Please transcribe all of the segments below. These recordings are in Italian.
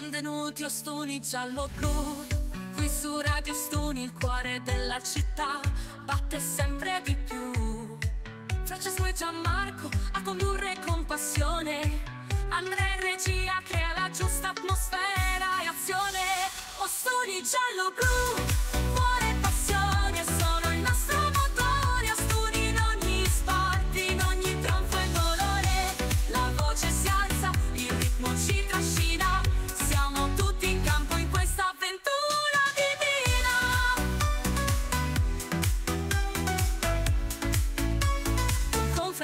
benvenuti Ostuni giallo-blu Qui su Radio Ostuni il cuore della città Batte sempre di più. Francesco e Gianmarco a condurre con passione. Andrea in regia crea la giusta atmosfera e azione. Ostuni giallo-blu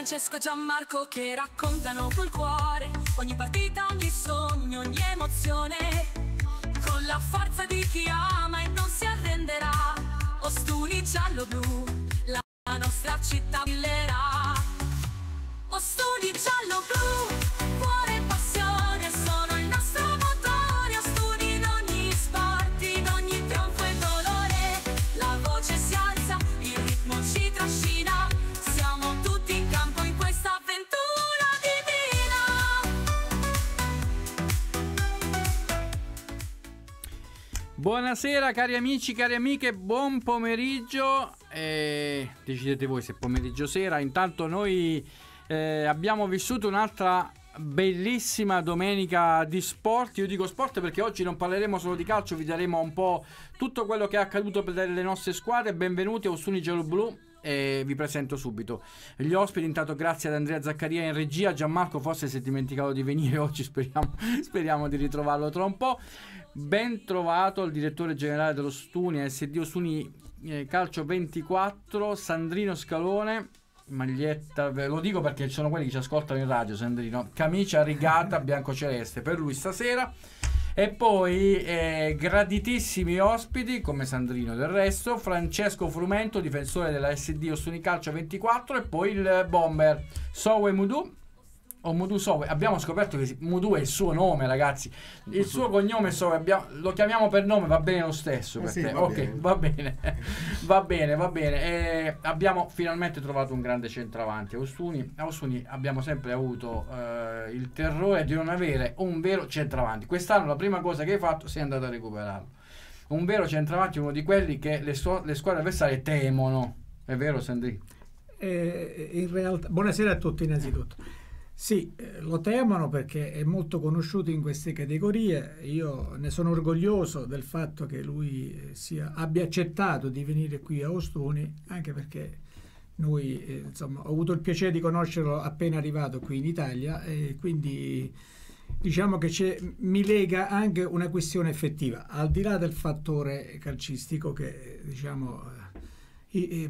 Francesco e Gianmarco che raccontano col cuore Ogni partita, ogni sogno, ogni emozione. Con la forza di chi ama e non si arrenderà Ostuni giallo-blu, la nostra città brillerà Ostuni giallo-blu, Buonasera cari amici, cari amiche, buon pomeriggio. Eh, decidete voi se pomeriggio o sera. Intanto noi eh, abbiamo vissuto un'altra bellissima domenica di sport. Io dico sport perché oggi non parleremo solo di calcio, vi daremo un po' tutto quello che è accaduto per le nostre squadre. Benvenuti a Ostuni Gelo Blu. E vi presento subito gli ospiti. Intanto, grazie ad Andrea Zaccaria in regia. Gianmarco, forse si è dimenticato di venire oggi. Speriamo, speriamo di ritrovarlo tra un po'. Ben trovato il direttore generale dello Stuni, SD Ostuni eh, Calcio 24, Sandrino Scalone. Maglietta, lo dico perché ci sono quelli che ci ascoltano in radio, Sandrino. Camicia rigata bianco-celeste per lui stasera. E poi eh, graditissimi ospiti, come Sandrino del resto, Francesco Frumento, difensore della SD Ostuni Calcio 24 e poi il bomber Sowe Mudu. O Mudu Sowe, abbiamo scoperto che Mudu è il suo nome, ragazzi. Il suo cognome Sowe, abbiamo- lo chiamiamo per nome, va bene lo stesso. Eh per sì, te. va ok, bene. va bene, va bene, va bene. E abbiamo finalmente trovato un grande centravanti. A Ostuni, a Ostuni abbiamo sempre avuto eh, il terrore di non avere un vero centravanti. Quest'anno la prima cosa che hai fatto sei andato a recuperarlo. Un vero centravanti è uno di quelli che le, suo- le squadre avversarie temono. È vero, Sandri? Eh, in realtà, buonasera a tutti innanzitutto. Sì, eh, lo temono perché è molto conosciuto in queste categorie. Io ne sono orgoglioso del fatto che lui eh, sia- abbia accettato di venire qui a Ostuni, anche perché noi, eh, insomma, ho avuto il piacere di conoscerlo appena arrivato qui in Italia e quindi diciamo che mi lega anche una questione effettiva, al di là del fattore calcistico che diciamo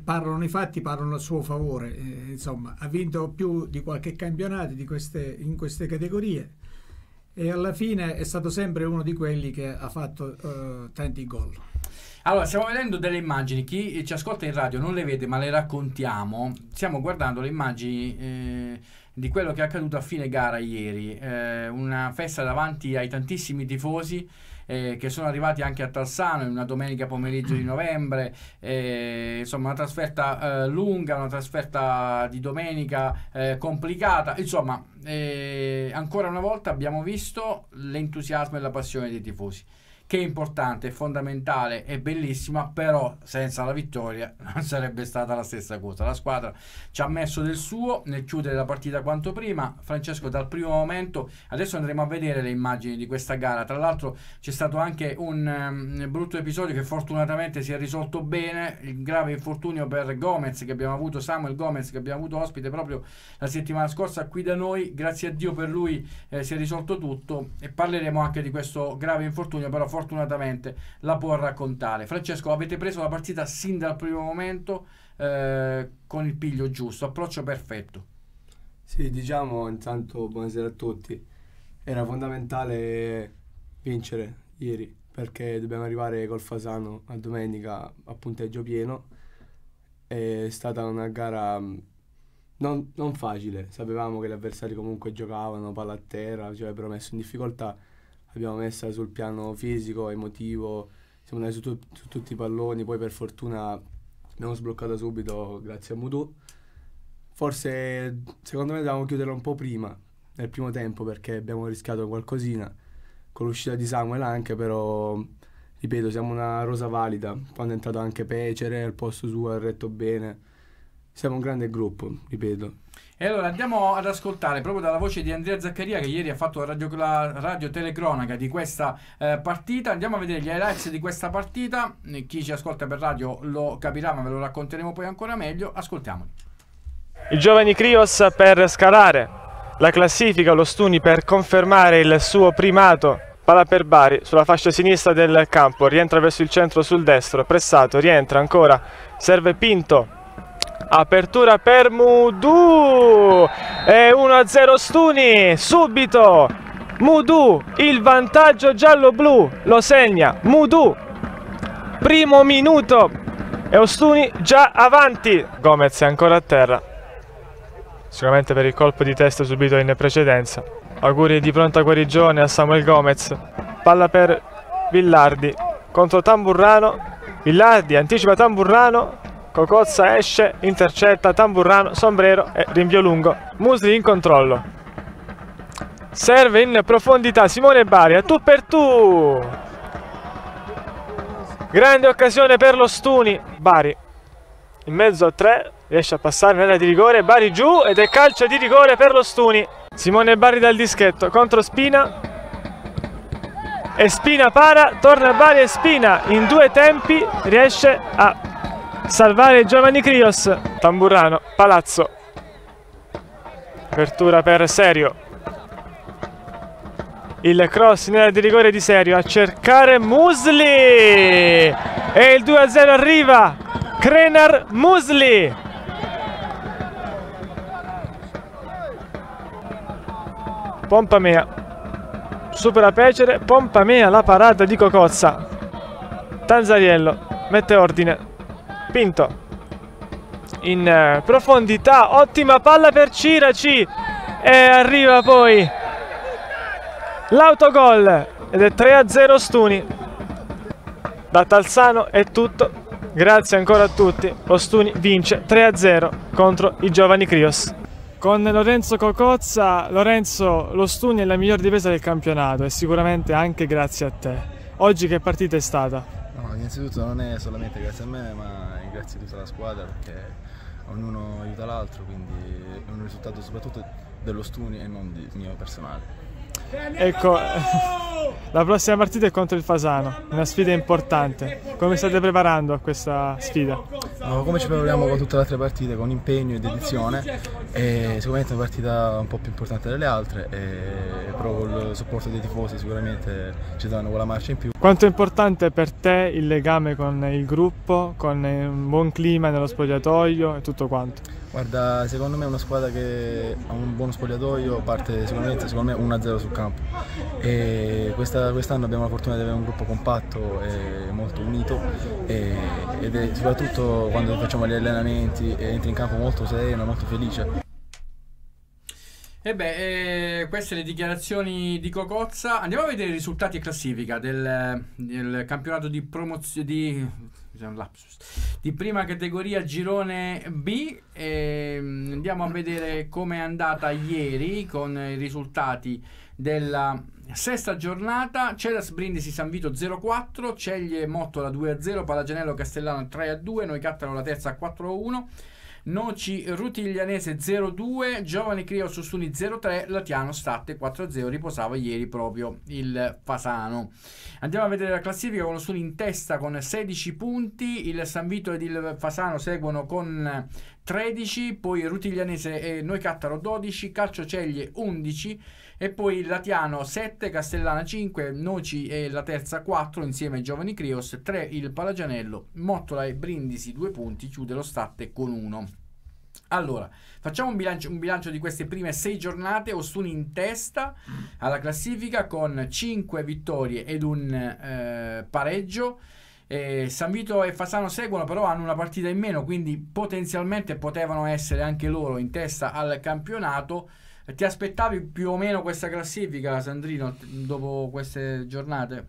parlano i fatti, parlano a suo favore, eh, insomma, ha vinto più di qualche campionato di queste- in queste categorie e alla fine è stato sempre uno di quelli che ha fatto eh, tanti gol. Allora, stiamo vedendo delle immagini. Chi ci ascolta in radio non le vede, ma le raccontiamo. Stiamo guardando le immagini eh, di quello che è accaduto a fine gara ieri. Eh, una festa davanti ai tantissimi tifosi. Eh, che sono arrivati anche a Talsano in una domenica pomeriggio di novembre, eh, insomma una trasferta eh, lunga, una trasferta di domenica eh, complicata, insomma eh, ancora una volta abbiamo visto l'entusiasmo e la passione dei tifosi che è importante, è fondamentale, è bellissima, però senza la vittoria non sarebbe stata la stessa cosa. La squadra ci ha messo del suo nel chiudere la partita quanto prima. Francesco dal primo momento, adesso andremo a vedere le immagini di questa gara. Tra l'altro c'è stato anche un ehm, brutto episodio che fortunatamente si è risolto bene, il grave infortunio per Gomez che abbiamo avuto, Samuel Gomez che abbiamo avuto ospite proprio la settimana scorsa qui da noi. Grazie a Dio per lui eh, si è risolto tutto e parleremo anche di questo grave infortunio, però fortunatamente la può raccontare. Francesco, avete preso la partita sin dal primo momento eh, con il piglio giusto, approccio perfetto. Sì, diciamo intanto buonasera a tutti. Era fondamentale vincere ieri perché dobbiamo arrivare col Fasano a domenica a punteggio pieno. È stata una gara mh, non, non facile, sapevamo che gli avversari comunque giocavano palla a terra, ci avrebbero messo in difficoltà. L'abbiamo messa sul piano fisico, emotivo, siamo andati su, tu- su tutti i palloni, poi per fortuna abbiamo sbloccato subito grazie a Mutu. Forse secondo me dovevamo chiuderla un po' prima, nel primo tempo, perché abbiamo rischiato qualcosina. con l'uscita di Samuel anche, però ripeto, siamo una rosa valida. Quando è entrato anche Pecere al posto suo, ha retto bene. Siamo un grande gruppo, ripeto. E allora andiamo ad ascoltare proprio dalla voce di Andrea Zaccaria che ieri ha fatto la radio, la radio telecronaca di questa eh, partita. Andiamo a vedere gli highlights di questa partita. Eh, chi ci ascolta per radio lo capirà, ma ve lo racconteremo poi ancora meglio. Ascoltiamoli. I giovani Crios per scalare la classifica, lo Stuni per confermare il suo primato. Palla per Bari sulla fascia sinistra del campo, rientra verso il centro sul destro, pressato, rientra ancora, serve Pinto, apertura per Mudu. E 1-0 Stuni subito. Mudu il vantaggio giallo-blu lo segna Mudu. Primo minuto. E Ostuni già avanti. Gomez è ancora a terra. Sicuramente per il colpo di testa subito in precedenza. Auguri di pronta guarigione a Samuel Gomez. Palla per Villardi. Contro Tamburrano. Villardi anticipa Tamburrano Cocozza esce, intercetta, Tamburrano, sombrero e rinvio lungo. Musli in controllo. Serve in profondità Simone Bari, a tu per tu. Grande occasione per lo Stuni. Bari in mezzo a tre, riesce a passare nell'area di rigore. Bari giù ed è calcio di rigore per lo Stuni. Simone Bari dal dischetto contro Spina. E Spina para, torna Bari e Spina in due tempi riesce a salvare Giovanni Crios Tamburrano, Palazzo. Apertura per Serio. Il cross in area di rigore di Serio a cercare Musli. E il 2-0 arriva Krenar Musli. Pompa Mea. Supera Pecere Pompa Mea la parata di Cocozza. Tanzariello mette ordine Pinto in eh, profondità, ottima palla per Ciraci e arriva poi l'autogol ed è 3-0 Stuni. Da Talzano è tutto, grazie ancora a tutti, lo Stuni vince 3-0 contro i giovani Crios. Con Lorenzo Cocozza, Lorenzo, lo Stuni è la miglior difesa del campionato e sicuramente anche grazie a te. Oggi che partita è stata? No, innanzitutto non è solamente grazie a me, ma grazie a tutta la squadra perché ognuno aiuta l'altro, quindi è un risultato soprattutto dello Stuni e non mio personale. Ecco, la prossima partita è contro il Fasano, una sfida importante. Come state preparando a questa sfida? No, come ci prepariamo con tutte le altre partite, con impegno e dedizione, è sicuramente una partita un po' più importante delle altre, e però con il supporto dei tifosi sicuramente ci danno quella marcia in più. Quanto è importante per te il legame con il gruppo, con un buon clima nello spogliatoio e tutto quanto? Guarda, secondo me è una squadra che ha un buono spogliatoio, parte sicuramente secondo me 1-0 sul campo. Questa, quest'anno abbiamo la fortuna di avere un gruppo compatto e molto unito e, ed è soprattutto quando facciamo gli allenamenti entri in campo molto sereno, molto felice. E beh, eh, queste le dichiarazioni di Cocozza. Andiamo a vedere i risultati e classifica del, del campionato di promozione di, di, prima categoria girone B. E andiamo a vedere come è andata ieri con i risultati della sesta giornata. Cedas Brindisi San Vito 0-4, Ceglie Mottola 2-0, Palagianello Castellano 3-2, Noi Cattaro la terza 4-1. Noci Rutiglianese 0-2, Giovani Crio Sostuni 0-3, Latiano Statte 4-0, riposava ieri proprio il Fasano. Andiamo a vedere la classifica con lo Stuni in testa con 16 punti, il San Vito ed il Fasano seguono con 13, poi Rutiglianese e Noi Cattaro 12, Calcio Ceglie 11 e poi Latiano 7, Castellana 5, Noci e la terza 4 insieme ai Giovani Crios, 3 il Palagianello, Mottola e Brindisi 2 punti, chiude lo Statte con 1. Allora, facciamo un bilancio, un bilancio, di queste prime 6 giornate, Ostuni in testa alla classifica con 5 vittorie ed un eh, pareggio. Eh, San Vito e Fasano seguono, però hanno una partita in meno, quindi potenzialmente potevano essere anche loro in testa al campionato. Ti aspettavi più o meno questa classifica, Sandrino, dopo queste giornate?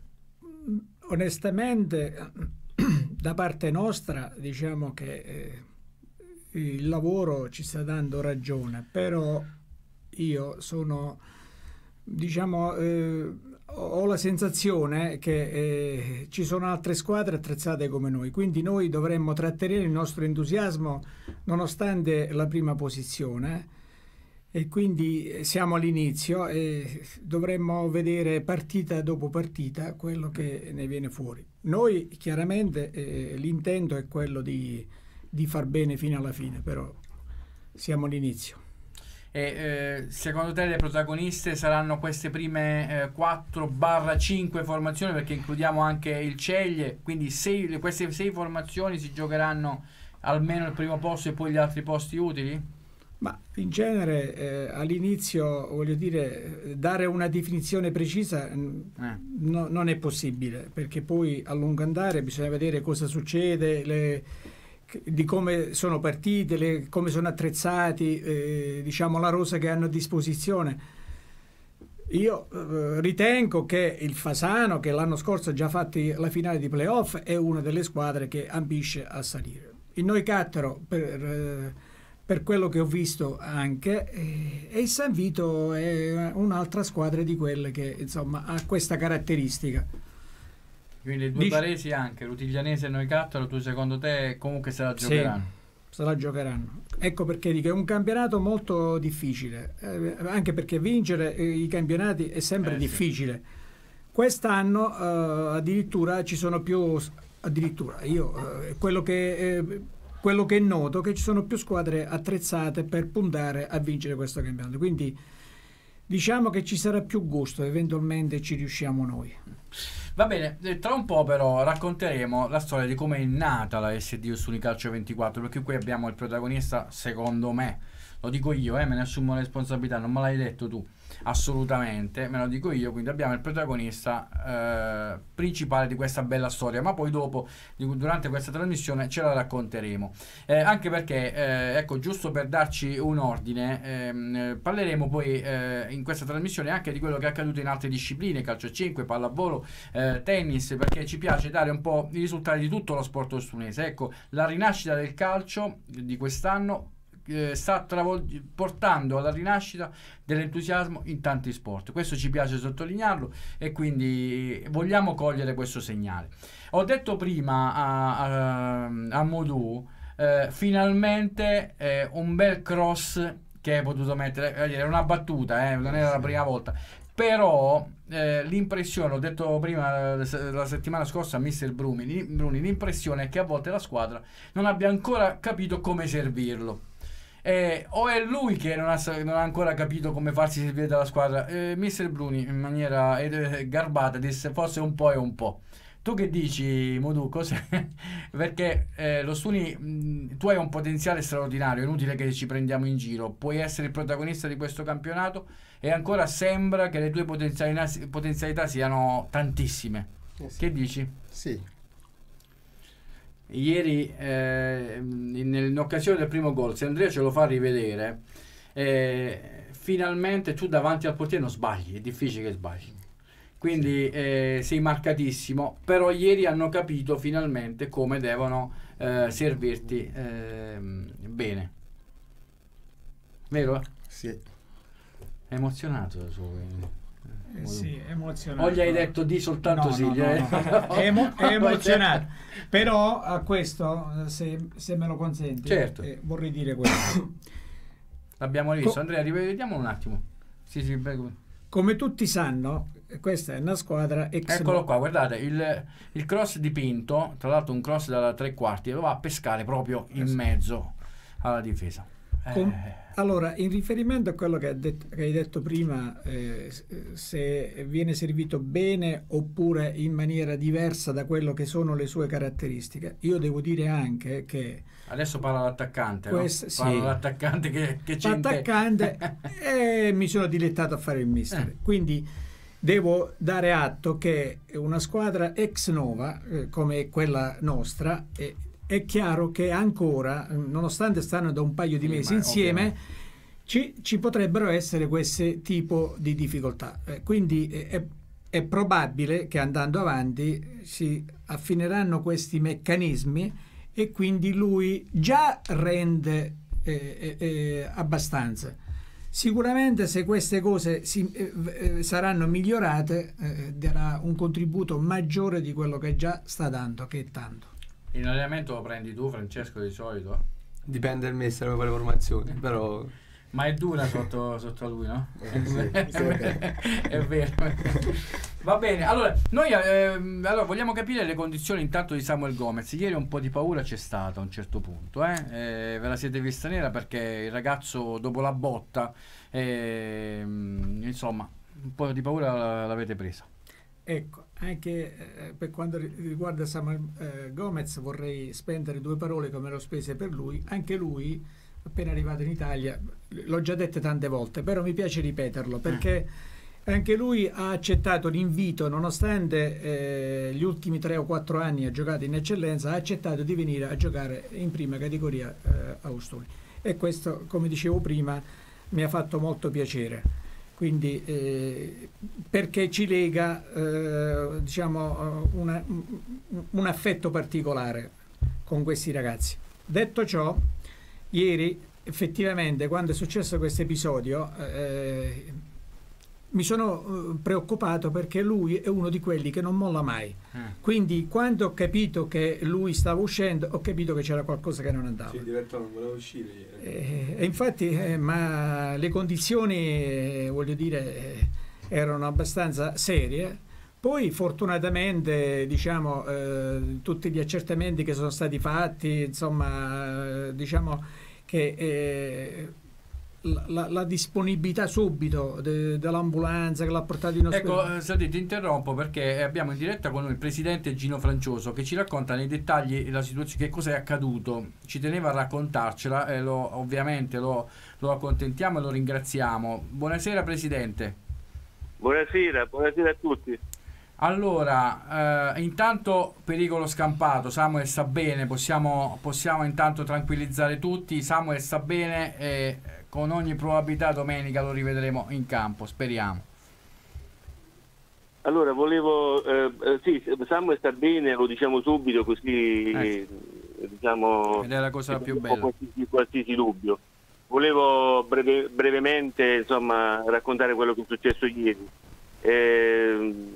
Onestamente, da parte nostra, diciamo che eh, il lavoro ci sta dando ragione, però io sono diciamo, eh, ho la sensazione che eh, ci sono altre squadre attrezzate come noi, quindi noi dovremmo trattenere il nostro entusiasmo nonostante la prima posizione e quindi siamo all'inizio e dovremmo vedere partita dopo partita quello che ne viene fuori. Noi chiaramente eh, l'intento è quello di, di far bene fino alla fine, però siamo all'inizio. E, eh, secondo te le protagoniste saranno queste prime eh, 4-5 formazioni perché includiamo anche il Ceglie, quindi sei, queste 6 formazioni si giocheranno almeno il primo posto e poi gli altri posti utili? Ma in genere eh, all'inizio, voglio dire, dare una definizione precisa eh. no, non è possibile, perché poi a lungo andare bisogna vedere cosa succede, le, di come sono partite, le, come sono attrezzati, eh, diciamo la rosa che hanno a disposizione. Io eh, ritengo che il Fasano, che l'anno scorso ha già fatto la finale di playoff, è una delle squadre che ambisce a salire. Il Noicattero, per, eh, per quello che ho visto anche, eh, e il San Vito è un'altra squadra di quelle che insomma, ha questa caratteristica. Quindi due Dici... paresi anche, Rutiglianese e Noicattaro, tu secondo te comunque se la giocheranno? Sì, se la giocheranno. Ecco perché dico è un campionato molto difficile, eh, anche perché vincere eh, i campionati è sempre eh, difficile. Sì. Quest'anno eh, addirittura ci sono più, addirittura io, quello che quello che è noto è che ci sono più squadre attrezzate per puntare a vincere questo campionato. Quindi diciamo che ci sarà più gusto, eventualmente ci riusciamo noi. Va bene, eh, tra un po' però racconteremo la storia di come è nata la SD su Unicalcio 24, perché qui abbiamo il protagonista, secondo me, lo dico io, eh, me ne assumo la responsabilità, non me l'hai detto tu assolutamente, me lo dico io, quindi abbiamo il protagonista eh, principale di questa bella storia, ma poi dopo, durante questa trasmissione, ce la racconteremo. Eh, anche perché, eh, ecco, giusto per darci un ordine, ehm, parleremo poi eh, in questa trasmissione anche di quello che è accaduto in altre discipline, calcio 5, pallavolo, eh, tennis, perché ci piace dare un po' i risultati di tutto lo sport ostunese. Ecco, la rinascita del calcio di quest'anno eh, sta travol- portando alla rinascita dell'entusiasmo in tanti sport. Questo ci piace sottolinearlo e quindi vogliamo cogliere questo segnale. Ho detto prima a, a, a Modù, eh, finalmente eh, un bel cross che hai potuto mettere, era una battuta, eh, non era la prima volta, però eh, l'impressione, ho detto prima la settimana scorsa a Mister Bruni, Bruni, l'impressione è che a volte la squadra non abbia ancora capito come servirlo. Eh, o è lui che non ha, non ha, ancora capito come farsi servire dalla squadra. Eh, Mister Bruni, in maniera eh, garbata, disse forse un po' e un po'. Tu che dici, Modu? Perché eh, lo Stuni, mh, tu hai un potenziale straordinario, è inutile che ci prendiamo in giro. Puoi essere il protagonista di questo campionato e ancora sembra che le tue potenzialità, potenzialità siano tantissime. Eh sì. Che dici? Sì, ieri eh, in, occasione del primo gol, se Andrea ce lo fa rivedere, eh, finalmente tu davanti al portiere non sbagli, è difficile che sbagli. Quindi eh, sei marcatissimo, però ieri hanno capito finalmente come devono eh, servirti ehm, bene. Vero? Sì. È emozionato su eh sì, emozionato. O gli hai detto di soltanto no, sì? No, no, no. è, emo- è emozionato. Però a questo, se, se me lo consenti, certo. eh, vorrei dire questo. L'abbiamo rivisto. Co- Andrea, rivediamo un attimo. Sì, sì, Come tutti sanno, questa è una squadra ex Eccolo qua, guardate, il, il, cross di Pinto, tra l'altro un cross da tre quarti, lo va a pescare proprio in mezzo alla difesa. Com- eh. Allora, in riferimento a quello che, detto, che hai detto prima, eh, se viene servito bene oppure in maniera diversa da quello che sono le sue caratteristiche, io devo dire anche che... Adesso parla l'attaccante, quest- no? Parla sì. l'attaccante che, che c'è L'attaccante e mi sono dilettato a fare il mister. Eh. Quindi devo dare atto che una squadra ex nova, eh, come quella nostra, eh, è chiaro che ancora, nonostante stanno da un paio di mesi insieme, ci, ci, potrebbero essere questo tipo di difficoltà. Eh, quindi è, è, probabile che andando avanti si affineranno questi meccanismi e quindi lui già rende eh, eh, eh abbastanza. Sicuramente se queste cose si, eh, eh, saranno migliorate eh, darà un contributo maggiore di quello che già sta dando, che è tanto. In allenamento lo prendi tu Francesco di solito? Dipende dal mestro come le formazioni, però Ma è dura sotto, sotto a lui, no? Eh, sì, sì, è vero. Va bene, allora, noi ehm, allora, vogliamo capire le condizioni intanto di Samuel Gomez. Ieri un po' di paura c'è stata a un certo punto, eh? Eh, ve la siete vista nera perché il ragazzo dopo la botta, ehm, insomma, un po' di paura l'avete presa. Ecco, anche eh, per quanto ri- riguarda Samuel eh, Gomez vorrei spendere due parole come l'ho spese per lui. Anche lui, appena arrivato in Italia, l'ho già detto tante volte, però mi piace ripeterlo perché anche lui ha accettato l'invito, nonostante eh, gli ultimi tre o quattro anni ha giocato in eccellenza, ha accettato di venire a giocare in prima categoria eh, a Ostuni. E questo, come dicevo prima, mi ha fatto molto piacere quindi eh, perché ci lega eh, diciamo, una- un, un affetto particolare con questi ragazzi. Detto ciò, ieri effettivamente quando è successo questo episodio eh, mi sono eh, preoccupato perché lui è uno di quelli che non molla mai. Quindi quando ho capito che lui stava uscendo, ho capito che c'era qualcosa che non andava. sì, diretto non voleva uscire ieri. Eh, E infatti, eh, ma le condizioni, eh, voglio dire, eh, erano abbastanza serie. Poi fortunatamente, diciamo, eh, tutti gli accertamenti che sono stati fatti, insomma, eh, diciamo che eh, la, la- disponibilità subito de- dell'ambulanza che l'ha portato in ospedale. Ecco, eh, Sadi, ti interrompo perché abbiamo in diretta con noi il presidente Gino Francioso che ci racconta nei dettagli la situazione, che cosa è accaduto. Ci teneva a raccontarcela e lo- ovviamente lo, lo accontentiamo e lo ringraziamo. Buonasera presidente. Buonasera, buonasera a tutti. Allora, eh, intanto pericolo scampato, Samuel sta bene, possiamo, possiamo intanto tranquillizzare tutti, Samuel sta bene e con ogni probabilità domenica lo rivedremo in campo, speriamo. Allora, volevo, eh, eh, sì, Samuel sta bene, lo diciamo subito così, Eh. eh, diciamo, Ed è la cosa più bella. Qualsiasi, qualsiasi dubbio. Volevo breve- brevemente, insomma, raccontare quello che è successo ieri, ehm,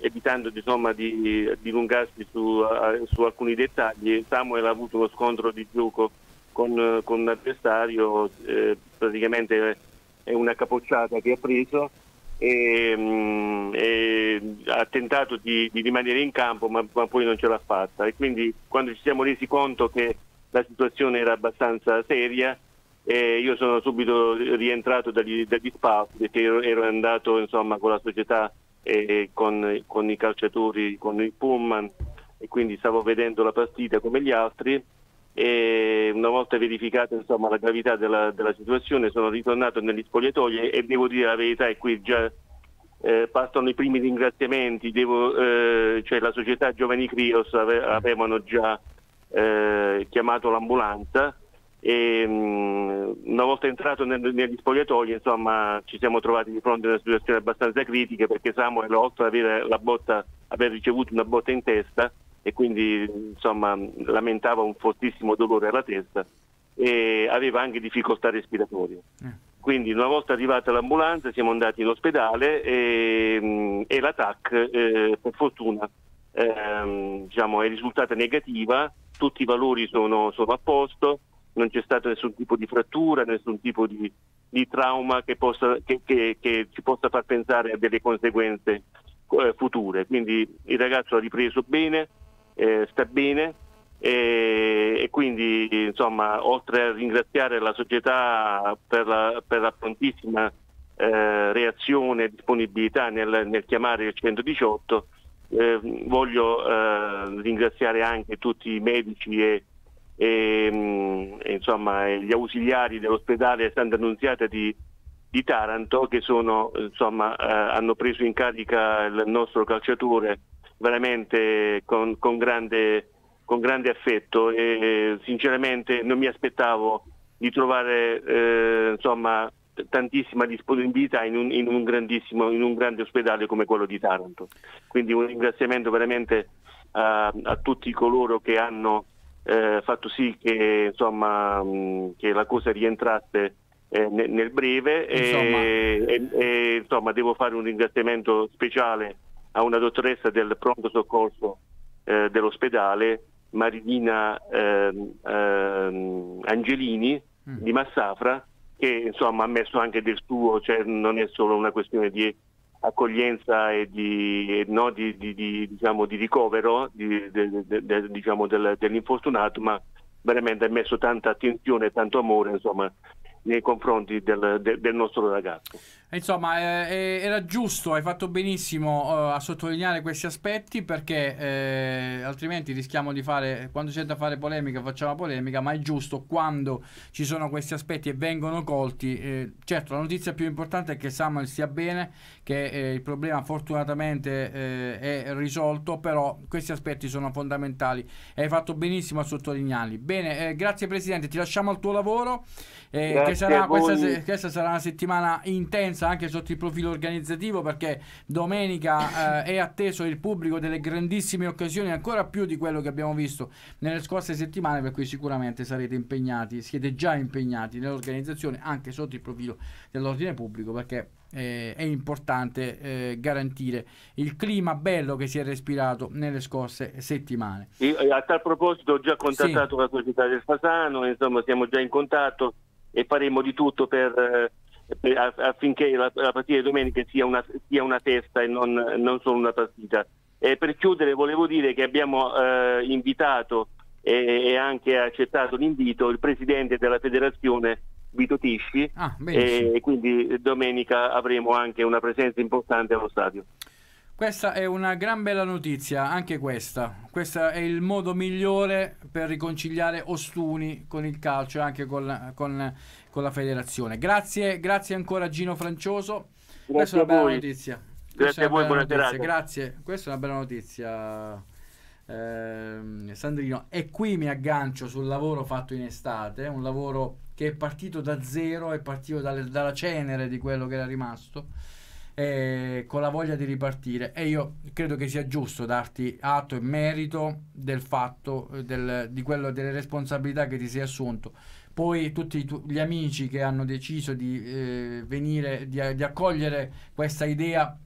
evitando insomma, di dilungarsi su, su alcuni dettagli. Samuel ha avuto uno scontro di gioco con, con un eh, praticamente è una capocciata che ha preso e, mm, e ha tentato di, di rimanere in campo ma, ma poi non ce l'ha fatta. E quindi quando ci siamo resi conto che la situazione era abbastanza seria eh, io sono subito rientrato dagli, dagli SPAF perché ero, ero andato insomma, con la società e con, con i calciatori, con il Pullman e quindi stavo vedendo la partita come gli altri e una volta verificata insomma, la gravità della, della situazione sono ritornato negli spogliatoi e devo dire la verità e qui già eh, partono i primi ringraziamenti, devo, eh, cioè la società Giovani Crios ave- avevano già eh, chiamato l'ambulanza e mh, una volta entrato nel- negli spogliatoi insomma ci siamo trovati di fronte a una situazione abbastanza critica perché Samuel oltre ad avere la botta, aver ricevuto una botta in testa e quindi insomma lamentava un fortissimo dolore alla testa e aveva anche difficoltà respiratorie. Quindi una volta arrivata l'ambulanza siamo andati in ospedale e, mh, e la TAC eh, per fortuna ehm, diciamo, è risultata negativa, tutti i valori sono, sono a posto, non c'è stato nessun tipo di frattura, nessun tipo di, di trauma che, possa, che, che- che ci possa far pensare a delle conseguenze eh, future. Quindi il ragazzo ha ripreso bene, eh, sta bene. E, e quindi insomma oltre a ringraziare la società per la, per la prontissima eh, reazione e disponibilità nel, nel chiamare il 118 eh, voglio eh, ringraziare anche tutti i medici e, e, mh, e, insomma, gli ausiliari dell'ospedale Santa Annunziata di, di Taranto che sono, insomma, eh, hanno preso in carica il nostro calciatore veramente con, con grande, con grande affetto e sinceramente non mi aspettavo di trovare eh, insomma, tantissima disponibilità in un, in un grandissimo, in un grande ospedale come quello di Taranto. Quindi un ringraziamento veramente a, a tutti coloro che hanno eh, fatto sì che, insomma, mh, che la cosa rientrasse eh, nel, nel breve Insomma. e, e- e, insomma devo fare un ringraziamento speciale a una dottoressa del pronto soccorso eh, dell'ospedale, Marilina ehm, ehm, Angelini Mm. di Massafra, che insomma ha messo anche del suo, cioè non è solo una questione di accoglienza e di, no, di, di- di, diciamo, di ricovero de- de- de- diciamo, del- dell'infortunato, ma veramente ha messo tanta attenzione e tanto amore insomma, nei confronti del- del nostro ragazzo. Insomma, eh, eh, era giusto, hai fatto benissimo eh, a sottolineare questi aspetti perché eh, altrimenti rischiamo di fare, quando c'è da fare polemica facciamo polemica, ma è giusto quando ci sono questi aspetti e vengono colti. eh, certo, la notizia più importante è che Samuel stia bene, che eh, il problema fortunatamente è risolto, però questi aspetti sono fondamentali e hai fatto benissimo a sottolinearli. Bene, grazie Presidente, ti lasciamo al tuo lavoro, che sarà questa, questa sarà una settimana intensa anche sotto il profilo organizzativo perché domenica eh, è atteso il pubblico delle grandissime occasioni ancora più di quello che abbiamo visto nelle scorse settimane per cui sicuramente sarete impegnati siete già impegnati nell'organizzazione anche sotto il profilo dell'ordine pubblico perché eh, è importante eh, garantire il clima bello che si è respirato nelle scorse settimane. Io, eh, a tal proposito ho già contattato la società del Fasano, insomma siamo già in contatto e faremo di tutto per, eh, affinché la, la partita di domenica sia una, sia una festa e non, non solo una partita. E per chiudere volevo dire che abbiamo eh, invitato e, e anche accettato l'invito il presidente della federazione Vito Tisci ah, e quindi domenica avremo anche una presenza importante allo stadio. Questa è una gran bella notizia, anche questa. Questo è il modo migliore per riconciliare Ostuni con il calcio e anche con, con- con la federazione. Grazie, grazie ancora Gino Francioso. Questa è Grazie una bella voi. notizia. Grazie a voi, buona notizia. serata. Grazie, questa è una bella notizia. ehm, Sandrino, e qui mi aggancio sul lavoro fatto in estate, un lavoro che è partito da zero, è partito dalle- dalla cenere di quello che era rimasto eh, con la voglia di ripartire e io credo che sia giusto darti atto e merito del fatto eh, del- di quello, delle responsabilità che ti sei assunto poi tutti tu- gli amici che hanno deciso di eh, venire di, di accogliere questa idea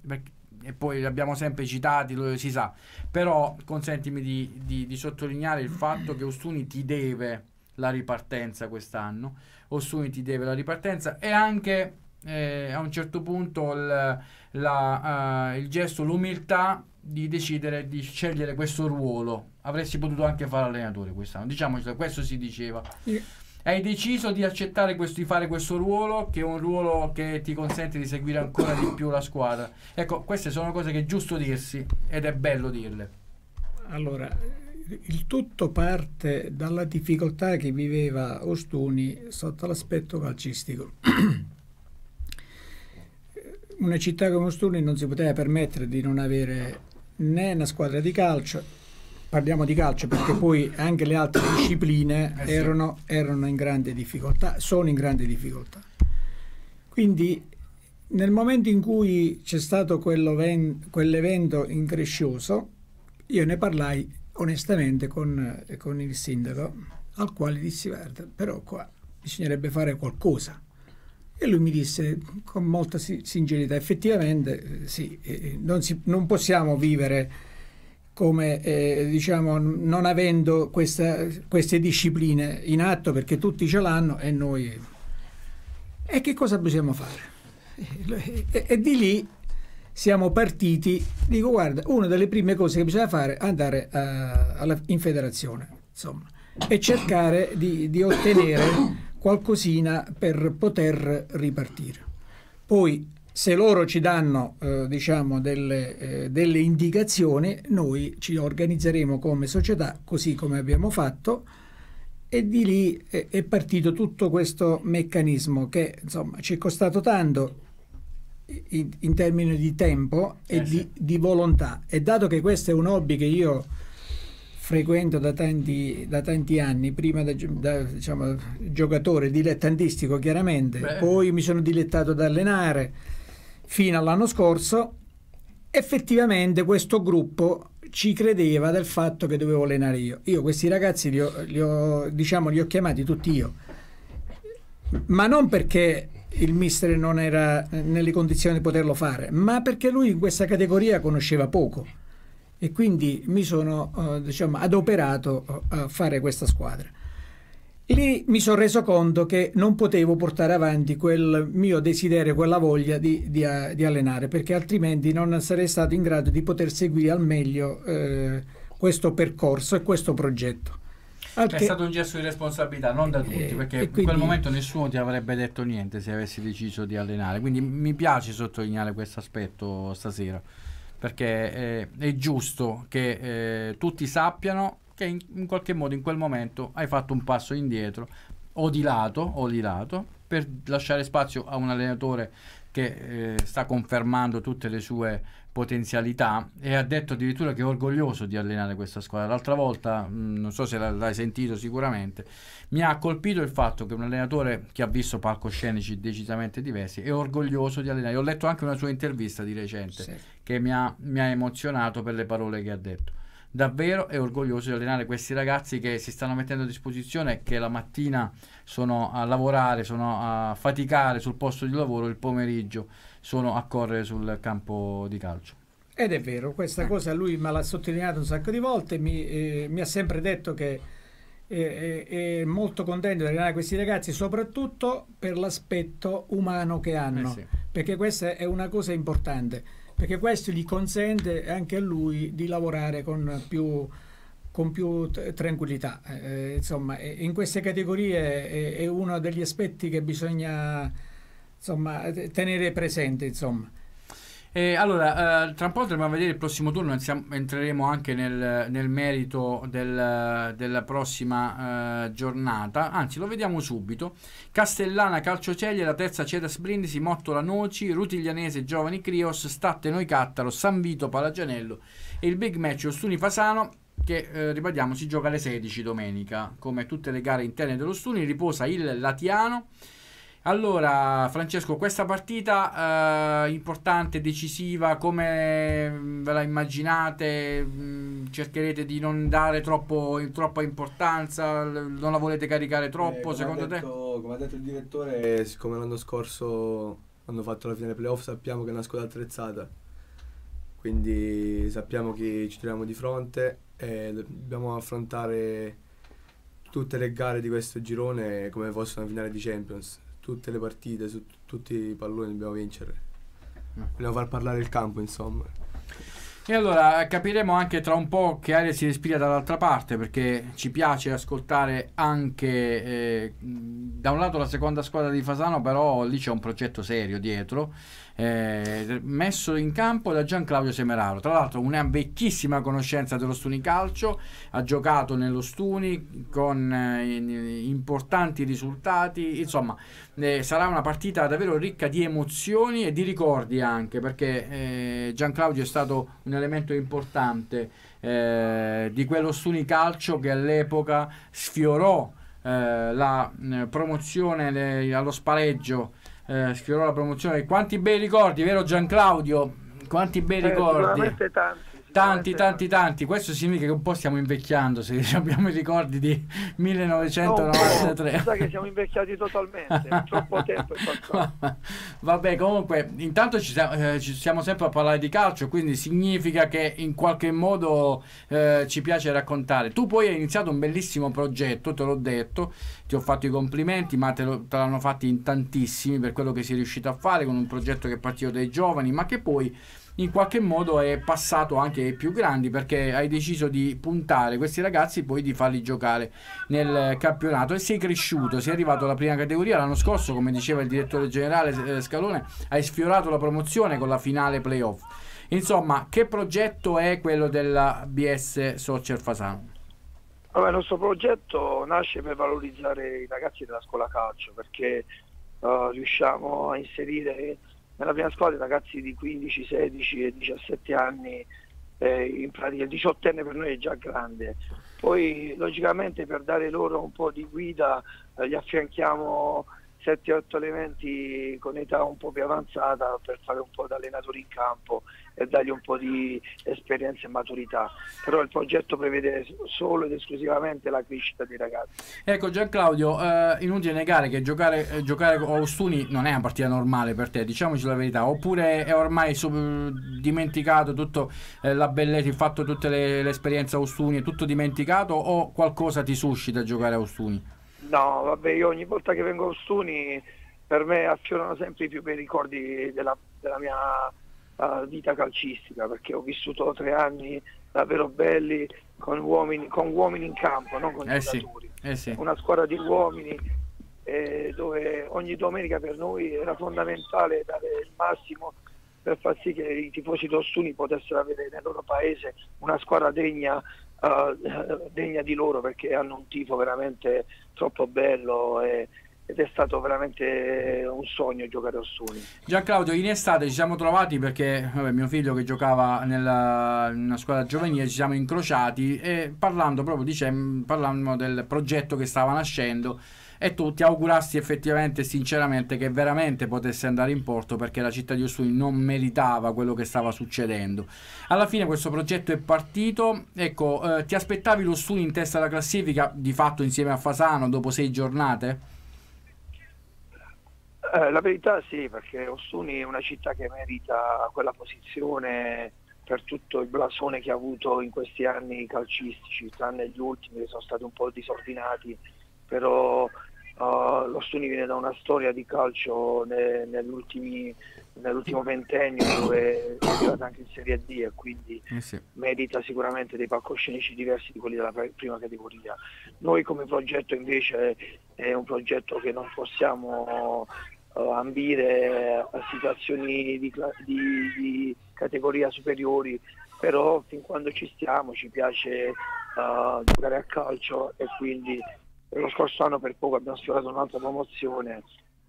e poi li abbiamo sempre citati lo si sa però consentimi di, di- di sottolineare il fatto che Ostuni ti deve la ripartenza quest'anno Ostuni ti deve la ripartenza e anche eh, a un certo punto il, la, eh, il gesto, l'umiltà di decidere di scegliere questo ruolo. Avresti potuto anche fare allenatore quest'anno, diciamo questo si diceva. Hai deciso di accettare questo, di fare questo ruolo, che è un ruolo che ti consente di seguire ancora di più la squadra. Ecco, queste sono cose che è giusto dirsi ed è bello dirle. Allora, il tutto parte dalla difficoltà che viveva Ostuni sotto l'aspetto calcistico. Una città come Ostuni non si poteva permettere di non avere né una squadra di calcio, parliamo di calcio perché poi anche le altre discipline Eh erano, erano in grande difficoltà, sono in grande difficoltà. Quindi nel momento in cui c'è stato quell'evento increscioso, io ne parlai onestamente con, con il sindaco, al quale dissi, guarda, però qua bisognerebbe fare qualcosa. E lui mi disse con molta si- sincerità, effettivamente eh, sì, eh, non, si- non possiamo vivere come eh, diciamo non avendo questa- queste discipline in atto perché tutti ce l'hanno e noi... E che cosa possiamo fare? E, e- e di lì siamo partiti, dico guarda, una delle prime cose che bisogna fare è andare eh, alla- in federazione, insomma, e cercare di, di ottenere qualcosina per poter ripartire. Poi se loro ci danno eh, diciamo delle, eh, delle indicazioni, noi ci organizzeremo come società, così come abbiamo fatto, e di lì è, è partito tutto questo meccanismo che insomma ci è costato tanto in, in termini di tempo e Eh, di, sì. di volontà. E dato che questo è un hobby che io frequento da tanti, da tanti anni, prima da, da, diciamo, giocatore dilettantistico chiaramente, Beh. poi mi sono dilettato ad allenare fino all'anno scorso, effettivamente questo gruppo ci credeva del fatto che dovevo allenare io. Io questi ragazzi li ho, li ho, diciamo, li ho chiamati tutti io. ma non perché il mister non era nelle condizioni di poterlo fare, ma perché lui in questa categoria conosceva poco e quindi mi sono eh, diciamo, adoperato a fare questa squadra. Lì mi sono reso conto che non potevo portare avanti quel mio desiderio, quella voglia di, di, di allenare, perché altrimenti non sarei stato in grado di poter seguire al meglio eh, questo percorso e questo progetto. Anche... È stato un gesto di responsabilità, non da tutti, eh, perché quindi... in quel momento nessuno ti avrebbe detto niente se avessi deciso di allenare. Quindi mi piace sottolineare questo aspetto stasera, perché eh, è giusto che eh, tutti sappiano che in, in, qualche modo in quel momento hai fatto un passo indietro o di lato o di lato per lasciare spazio a un allenatore che eh, sta confermando tutte le sue potenzialità e ha detto addirittura che è orgoglioso di allenare questa squadra. L'altra volta, mh, non so se l'hai sentito sicuramente, mi ha colpito il fatto che un allenatore che ha visto palcoscenici decisamente diversi è orgoglioso di allenare. Ho letto anche una sua intervista di recente sì. che mi ha, mi ha emozionato per le parole che ha detto davvero è orgoglioso di allenare questi ragazzi che si stanno mettendo a disposizione, che la mattina sono a lavorare, sono a faticare sul posto di lavoro, il pomeriggio sono a correre sul campo di calcio. Ed è vero, questa cosa lui me l'ha sottolineato un sacco di volte, mi, eh, mi ha sempre detto che è, è, molto contento di allenare questi ragazzi, soprattutto per l'aspetto umano che hanno, eh sì. perché questa è una cosa importante perché questo gli consente anche a lui di lavorare con più, con più tranquillità. Eh, insomma, in queste categorie è, è, uno degli aspetti che bisogna insomma, tenere presente. Insomma. Eh, allora, eh, tra un po' andremo a vedere il prossimo turno, entreremo anche nel, nel merito del, della prossima eh, giornata, anzi lo vediamo subito. Castellana, Calcioceglie, la terza Cedas Brindisi, Mottola Noci, Rutiglianese, Giovani Crios, Statte Noicattaro, San Vito, Palagianello e il big match Ostuni Fasano che eh, ribadiamo si gioca alle 16 domenica, come tutte le gare interne dello Stuni, riposa il Latiano. Allora, Francesco, questa partita eh, importante, decisiva, come mm, ve la immaginate? Mm, cercherete di non dare troppo, troppa importanza? Non la volete caricare troppo, eh, secondo detto, te? Come ha detto il direttore, siccome l'anno scorso hanno fatto la finale playoff, sappiamo che è una squadra attrezzata. Quindi sappiamo chi ci troviamo di fronte e dobbiamo affrontare tutte le gare di questo girone come fosse una finale di Champions tutte le partite, su tutti i palloni dobbiamo vincere. Mm. Vogliamo far parlare il campo, insomma. E allora capiremo anche tra un po' che aria si respira dall'altra parte perché ci piace ascoltare anche eh, da un lato la seconda squadra di Fasano, però lì c'è un progetto serio dietro eh, messo in campo da Gian Claudio Semeraro. Tra l'altro, una vecchissima conoscenza dello Stuni Calcio, ha giocato nello Stuni con eh, importanti risultati. Insomma, eh, sarà una partita davvero ricca di emozioni e di ricordi anche perché eh, Gian Claudio è stato un elemento importante eh, di quello Stuni Calcio che all'epoca sfiorò eh, la promozione le, allo spareggio eh, sfiorò la promozione. Quanti bei ricordi, vero Gian Claudio? Quanti bei eh, ricordi? tanti. Tanti, tanti, tanti. Questo significa che un po' stiamo invecchiando se abbiamo i ricordi di 1993. No, sa che siamo invecchiati totalmente, troppo tempo è passato. Vabbè, comunque, intanto ci siamo, eh, ci siamo, sempre a parlare di calcio, quindi significa che in qualche modo eh, ci piace raccontare. Tu poi hai iniziato un bellissimo progetto, te l'ho detto, ti ho fatto i complimenti, ma te, lo, te l'hanno fatti in tantissimi per quello che sei riuscito a fare con un progetto che è partito dai giovani, ma che poi in qualche modo è passato anche ai più grandi perché hai deciso di puntare questi ragazzi poi di farli giocare nel campionato. E sei cresciuto, sei arrivato alla prima categoria. L'anno scorso come diceva il direttore generale eh, Scalone hai sfiorato la promozione con la finale playoff. Insomma che progetto è quello della BS Soccer Fasano? Allora, il nostro progetto nasce per valorizzare i ragazzi della scuola calcio perché uh, riusciamo a inserire nella prima squadra ragazzi di 15, 16 e 17 anni, eh, in pratica il 18enne per noi è già grande. Poi logicamente per dare loro un po' di guida eh, gli affianchiamo 7-8 elementi con età un po' più avanzata per fare un po' da allenatori in campo e dargli un po' di esperienza e maturità. Però il progetto prevede solo ed esclusivamente la crescita dei ragazzi. Ecco Gianclaudio, eh, inutile negare che giocare, eh, giocare con Ostuni non è una partita normale per te, diciamoci la verità, oppure è ormai dimenticato tutto eh, la bellezza, il fatto tutte le, l'esperienza a Ostuni, è tutto dimenticato o qualcosa ti suscita giocare a Ostuni? No, vabbè, io ogni volta che vengo a Ostuni per me affiorano sempre i più bei ricordi della, della mia uh, vita calcistica, perché ho vissuto tre anni davvero belli con uomini, con uomini in campo, non con Eh giocatori. sì, eh sì. Una squadra di uomini eh, dove ogni domenica per noi era fondamentale dare il massimo per far sì che i tifosi d'Ostuni potessero avere nel loro paese una squadra degna, eh, degna di loro perché hanno un tifo veramente troppo bello e- ed è stato veramente un sogno giocare a Ostuni. Gianclaudio, in estate ci siamo trovati perché vabbè, mio figlio che giocava nella, in una squadra giovanile ci siamo incrociati e parlando proprio dicem, parlammo del progetto che stava nascendo e tu ti augurasti effettivamente sinceramente che veramente potesse andare in porto perché la città di Ostuni non meritava quello che stava succedendo. Alla fine questo progetto è partito, ecco, eh, ti aspettavi l'Ostuni in testa alla classifica di fatto insieme a Fasano dopo sei giornate? Eh, la verità sì, perché Ostuni è una città che merita quella posizione per tutto il blasone che ha avuto in questi anni calcistici, tranne gli ultimi che sono stati un po' disordinati, però eh, l'Ostuni viene da una storia di calcio ne- nell'ultimo ventennio dove è arrivata anche in Serie D e quindi Eh sì. merita sicuramente dei palcoscenici diversi di quelli della prima categoria. Noi come progetto invece è un progetto che non possiamo eh, ambire a situazioni di, di- di categoria superiori, però fin quando ci stiamo ci piace eh, giocare a calcio e quindi lo scorso anno per poco abbiamo sfiorato un'altra promozione,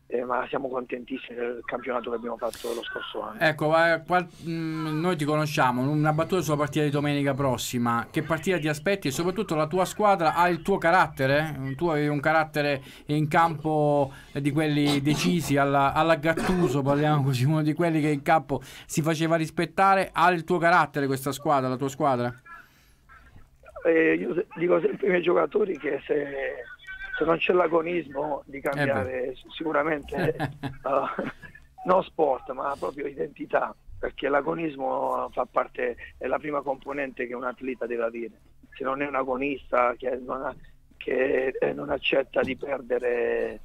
eh, ma siamo contentissimi del campionato che abbiamo fatto lo scorso anno. Ecco, eh, qual- mh, noi ti conosciamo, una battuta sulla partita di domenica prossima. Che partita ti aspetti e soprattutto la tua squadra ha il tuo carattere? Tu avevi un carattere in campo eh, di quelli decisi alla, alla Gattuso, parliamo così, uno di quelli che in campo si faceva rispettare. Ha il tuo carattere questa squadra, la tua squadra? Eh, io dico sempre ai miei giocatori che se, se non c'è l'agonismo di cambiare sicuramente eh, non sport ma proprio identità perché l'agonismo fa parte, è la prima componente che un atleta deve avere. Se non è un agonista che non, ha- che, eh, non accetta di perdere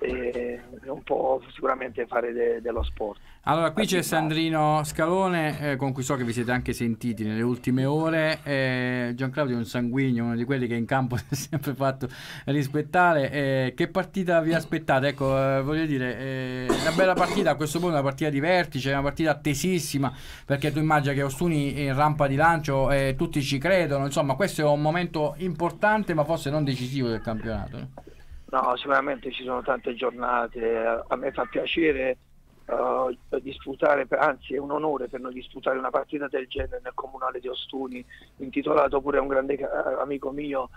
eh, non può sicuramente fare de- dello sport Allora, qui c'è Sandrino Scalone, eh, con cui so che vi siete anche sentiti nelle ultime ore. Eh, Gianclaudio è un sanguigno, uno di quelli che in campo si è sempre fatto rispettare. Eh, che partita vi aspettate? Ecco, eh, voglio dire, eh, una bella partita, a questo punto una partita di vertice, una partita attesissima, perché tu immagini che Ostuni in rampa di lancio e tutti ci credono. Insomma, questo è un momento importante, ma forse non decisivo del campionato. no? No, sicuramente ci sono tante giornate, a me fa piacere eh, disputare, anzi è un onore per noi disputare una partita del genere nel comunale di Ostuni, intitolato pure a un grande ca- amico mio,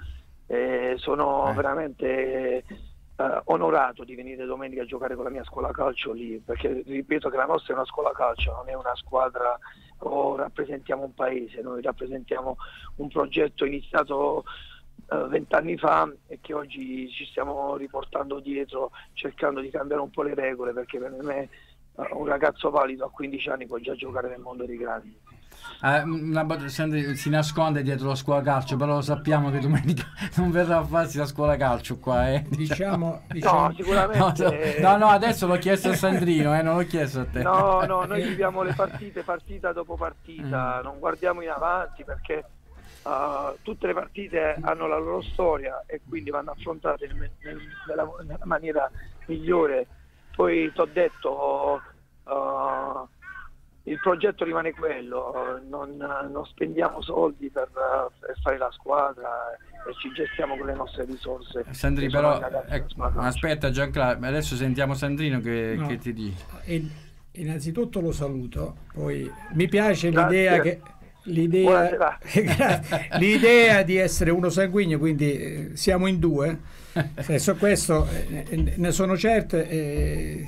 Eh, sono Eh. veramente eh, onorato di venire domenica a giocare con la mia scuola calcio lì, perché ripeto che la nostra è una scuola calcio, non è una squadra o rappresentiamo un paese, noi rappresentiamo un progetto iniziato eh, vent'anni fa e che oggi ci stiamo riportando dietro cercando di cambiare un po' le regole perché per me eh, un ragazzo valido a 15 anni può già giocare nel mondo dei grandi. Eh, una si nasconde dietro la scuola calcio, però lo sappiamo che domenica non verrà a farsi la scuola calcio qua. Eh. Diciamo, No, diciamo sicuramente... No, no, adesso l'ho chiesto a Sandrino, eh, non l'ho chiesto a te. No, no, noi viviamo le partite partita dopo partita, non guardiamo in avanti perché uh, tutte le partite hanno la loro storia e quindi vanno affrontate nel- nel- nella, nella maniera migliore. Poi ti ho detto, uh, il progetto rimane quello, non, non spendiamo soldi per, per fare la squadra e ci gestiamo con le nostre risorse. Sandri, però, ecco, calcio. aspetta Giancarlo, adesso sentiamo Sandrino che, No. che ti dice. E innanzitutto lo saluto, poi mi piace Grazie. l'idea che L'idea, l'idea, di essere uno sanguigno, quindi eh, siamo in due, su questo eh, ne sono certo eh,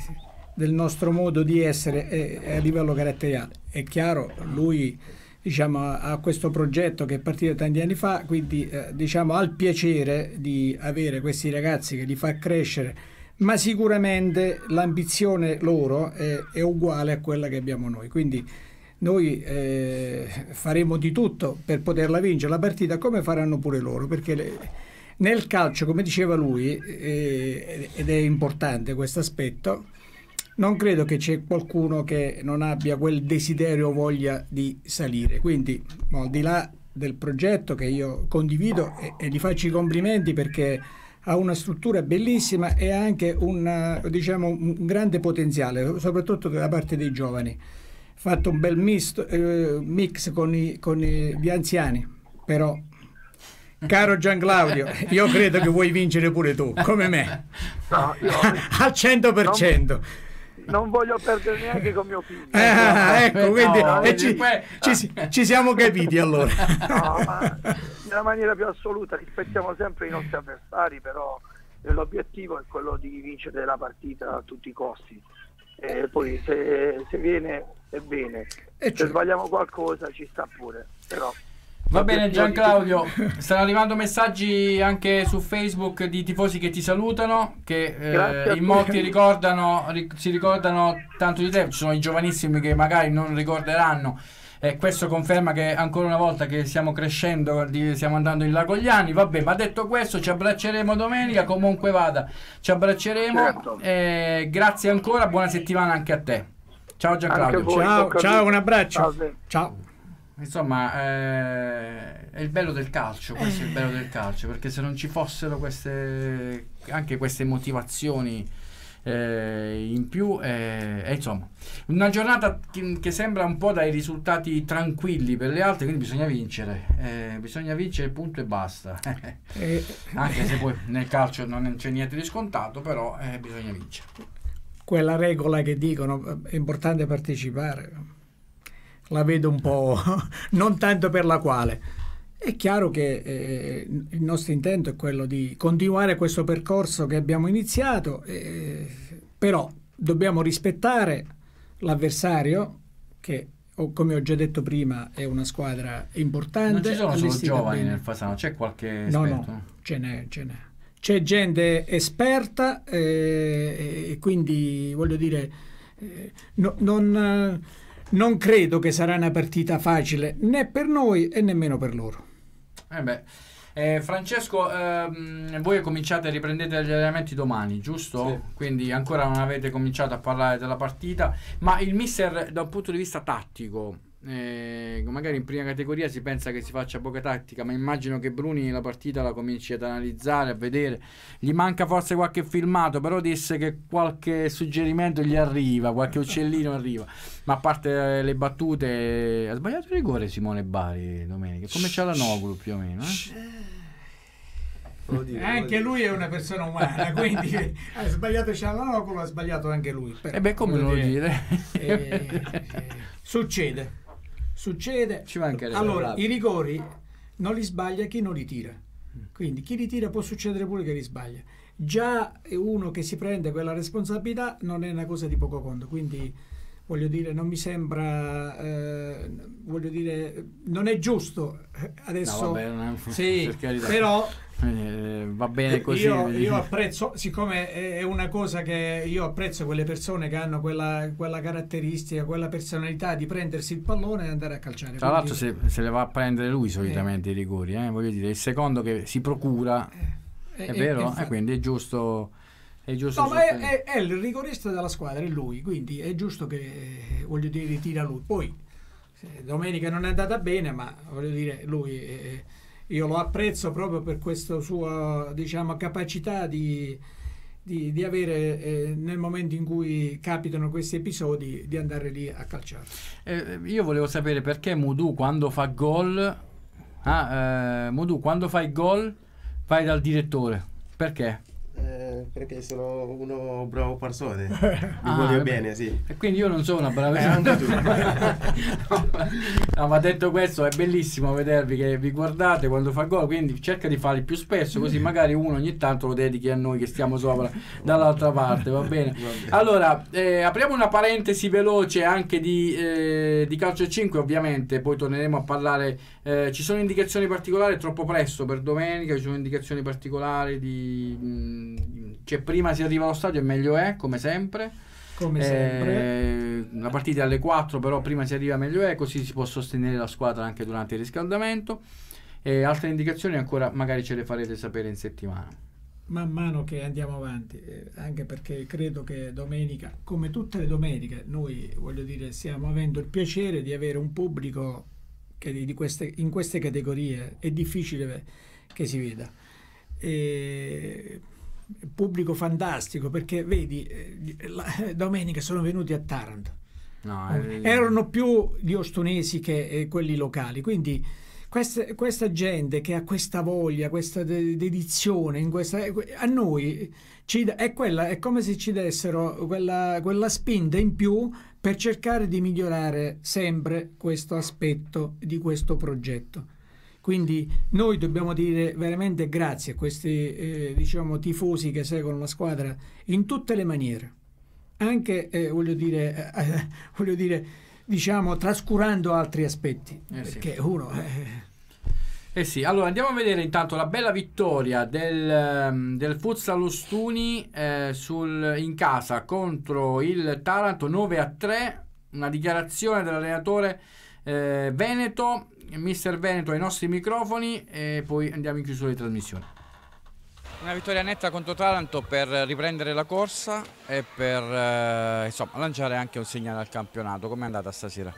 del nostro modo di essere eh, a livello caratteriale. È chiaro, lui diciamo, ha questo progetto che è partito tanti anni fa, quindi eh, diciamo, ha il piacere di avere questi ragazzi che li fa crescere, ma sicuramente l'ambizione loro è, è uguale a quella che abbiamo noi. Quindi noi eh, faremo di tutto per poterla vincere la partita come faranno pure loro, perché le, nel calcio, come diceva lui, eh, ed è importante questo aspetto, non credo che c'è qualcuno che non abbia quel desiderio o voglia di salire. Quindi, al di là del progetto che io condivido e, e gli faccio i complimenti perché ha una struttura bellissima e anche una, diciamo, un grande potenziale, soprattutto da parte dei giovani fatto un bel mix, eh, mix con, i, con i, gli anziani, però caro Gian Claudio, io credo che vuoi vincere pure tu, come me, no, io, al 100%. Non, non voglio perdere neanche con mio figlio. Ah, ecco, quindi no, eh, ci, ci, ci, siamo capiti allora. No, ma nella maniera più assoluta rispettiamo sempre i nostri avversari, però l'obiettivo è quello di vincere la partita a tutti i costi. E poi se, se viene è bene. E Se cioè... sbagliamo qualcosa ci sta pure, però... Va bene Gian Claudio, stanno arrivando messaggi anche su Facebook di tifosi che ti salutano, che eh, in molti ricordano, ric- si ricordano tanto di te, ci sono i giovanissimi che magari non ricorderanno e questo conferma che ancora una volta che stiamo crescendo, stiamo andando in là con gli anni, vabbè, ma detto questo ci abbracceremo domenica, comunque vada, ci abbracceremo, certo. e grazie ancora, buona settimana anche a te. Ciao Giancarlo. Ciao, ciao, un abbraccio. Ciao. ciao. Insomma, eh, è il bello del calcio, questo è il bello del calcio, perché se non ci fossero queste, anche queste motivazioni eh, in più, eh, insomma, una giornata che, che, sembra un po' dai risultati tranquilli per le altre, quindi bisogna vincere, eh, bisogna vincere punto e basta. Eh. anche se poi nel calcio non c'è niente di scontato, però eh, bisogna vincere quella regola che dicono è importante partecipare, la vedo un po' non tanto per la quale. È chiaro che eh, il nostro intento è quello di continuare questo percorso che abbiamo iniziato, eh, però dobbiamo rispettare l'avversario che come ho già detto prima è una squadra importante. Non ci sono solo giovani bene. nel Fasano, c'è qualche esperto? No, no, ce n'è, ce n'è c'è gente esperta eh, e quindi voglio dire, eh, no, non, non, credo che sarà una partita facile né per noi e nemmeno per loro. Eh beh. Eh, Francesco, ehm, voi cominciate, riprendete gli allenamenti domani, giusto? Sì. Quindi ancora non avete cominciato a parlare della partita, ma il mister da un punto di vista tattico, eh, magari in prima categoria si pensa che si faccia poca tattica, ma immagino che Bruni la partita la cominci ad analizzare, a vedere. Gli manca forse qualche filmato, però disse che qualche suggerimento gli arriva, qualche uccellino arriva. Ma a parte le battute, ha sbagliato il rigore Simone Bari domenica, come c'è la Noglu più o meno. Eh? Dire, anche lui è una persona umana, quindi ha sbagliato Cialanoglu, ha sbagliato anche lui. e eh beh, come lo dire? dire? Eh, eh, succede succede. Ci allora, i rigori non li sbaglia chi non li tira. Quindi chi li tira può succedere pure che li sbaglia. Già uno che si prende quella responsabilità non è una cosa di poco conto. Quindi voglio dire, non mi sembra, eh, voglio dire, non è giusto adesso. No, vabbè, non è, sì, per però eh, va bene così. Io, io, apprezzo, siccome è una cosa che io apprezzo quelle persone che hanno quella, quella caratteristica, quella personalità di prendersi il pallone e andare a calciare. Tra l'altro, se, se, le va a prendere lui solitamente eh. i rigori, eh? voglio dire, il secondo che si procura, eh, è vero? Eh, quindi è giusto. È giusto no, ma è, è, è, il rigorista della squadra, è lui, quindi è giusto che voglio dire tira lui. Poi domenica non è andata bene, ma voglio dire, lui è, io lo apprezzo proprio per questa sua diciamo, capacità di, di, di avere eh, nel momento in cui capitano questi episodi di andare lì a calciare. Eh, io volevo sapere perché Mudu quando fa gol, ah, eh, Mudu quando fai gol vai dal direttore, perché? Eh, perché sono uno bravo persona. Mi Ah, voglio bene, sì. E quindi io non sono una brava Eh, anche tu. no, ma detto questo, è bellissimo vedervi che vi guardate quando fa gol. Quindi cerca di farli più spesso, così magari uno ogni tanto lo dedichi a noi che stiamo sopra dall'altra parte. Va bene. Allora, eh, apriamo una parentesi veloce anche di, eh, di calcio 5, ovviamente. Poi torneremo a parlare. eh, ci sono indicazioni particolari? È troppo presto per domenica. Ci sono indicazioni particolari di. mh, cioè, prima si arriva allo stadio e meglio è, come sempre. Come Eh, sempre. la partita è alle 4, però prima si arriva meglio è, così si può sostenere la squadra anche durante il riscaldamento. E altre indicazioni ancora magari ce le farete sapere in settimana. Man mano che andiamo avanti, eh, anche perché credo che domenica, come tutte le domeniche, noi voglio dire, stiamo avendo il piacere di avere un pubblico che di di queste, in queste categorie è difficile che si veda. E, pubblico fantastico perché vedi, eh, la- domenica sono venuti a Taranto. No, Eh, eh, erano più gli ostonesi che eh, quelli locali. Quindi questa, questa gente che ha questa voglia, questa de- dedizione, in questa- a noi ci è, quella, è come se ci dessero quella, quella spinta in più per cercare di migliorare sempre questo aspetto di questo progetto. Quindi noi dobbiamo dire veramente grazie a questi eh, diciamo, tifosi che seguono la squadra in tutte le maniere anche eh, voglio dire, eh, voglio dire diciamo trascurando altri aspetti Eh sì. perché uno eh, Eh sì, allora andiamo a vedere intanto la bella vittoria del, ehm, del Futsal Ostuni eh, sul- in casa contro il Taranto 9 a 3, una dichiarazione dell'allenatore eh, Veneto, mister Veneto ai nostri microfoni e poi andiamo in chiusura di trasmissione. Una vittoria netta contro Taranto per riprendere la corsa e per eh, insomma, lanciare anche un segnale al campionato. Come è andata stasera?